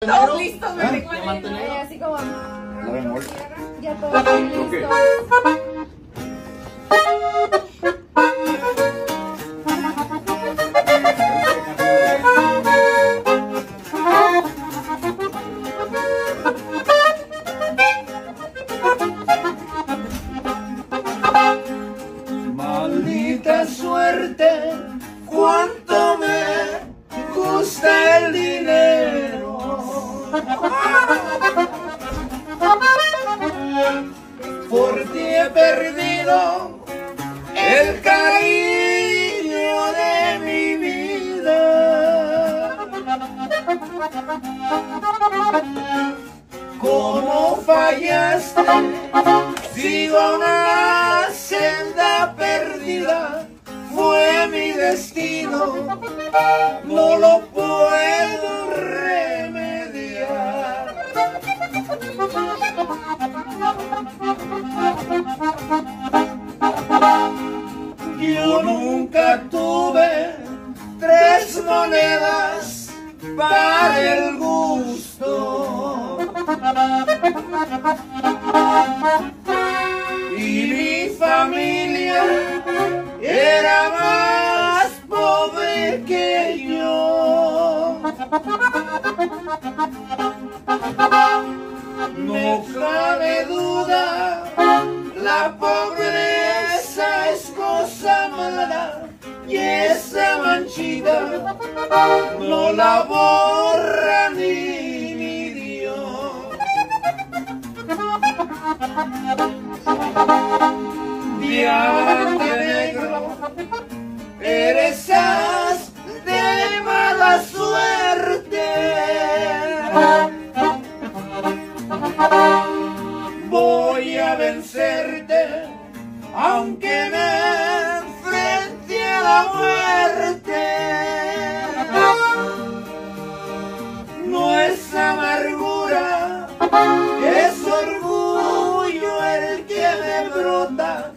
Todos listos, me ¿Ah? Así como. Bemol. Ya todos listos. Maldita suerte, cuánto Por ti he perdido el cariño de mi vida. ¿Cómo fallaste? Sigo una senda perdida, fue mi destino, no lo tuve tres monedas para el gusto. Y mi familia era más pobre que yo. No cabe duda, la pobreza y esa manchita no la borra ni mi Dios. Diamante negro, eres de mala suerte. Voy a vencerte, aunque me es amargura, es orgullo el que me brota,